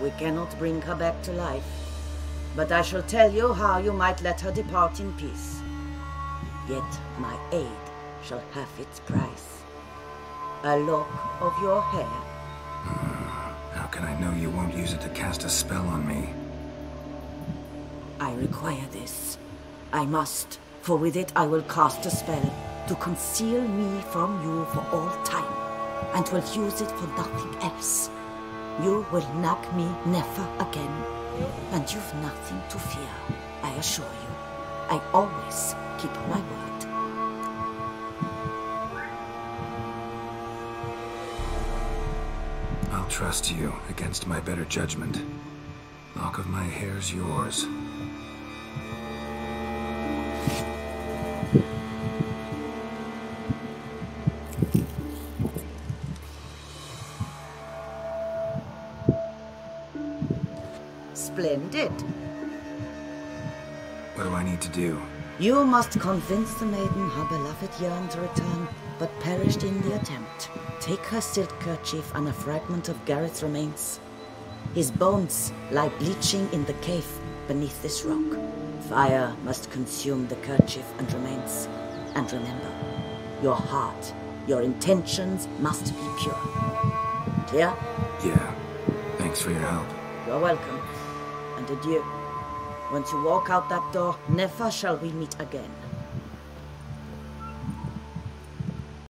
We cannot bring her back to life. But I shall tell you how you might let her depart in peace. Yet my aid shall have its price. A lock of your hair. How can I know you won't use it to cast a spell on me? I require this. I must, for with it I will cast a spell to conceal me from you for all time, and will use it for nothing else. You will knock me never again, and you've nothing to fear, I assure you. I always keep my word. I'll trust you against my better judgment. Lock of my hair's yours. Splendid. What do I need to do? You must convince the maiden her beloved yearned to return, but perished in the attempt. Take her silk kerchief and a fragment of Gareth's remains. His bones lie bleaching in the cave beneath this rock. Fire must consume the kerchief and remains. And remember, your heart, your intentions must be pure. Clear? Yeah. Thanks for your help. You're welcome. And adieu. Once you walk out that door, never shall we meet again.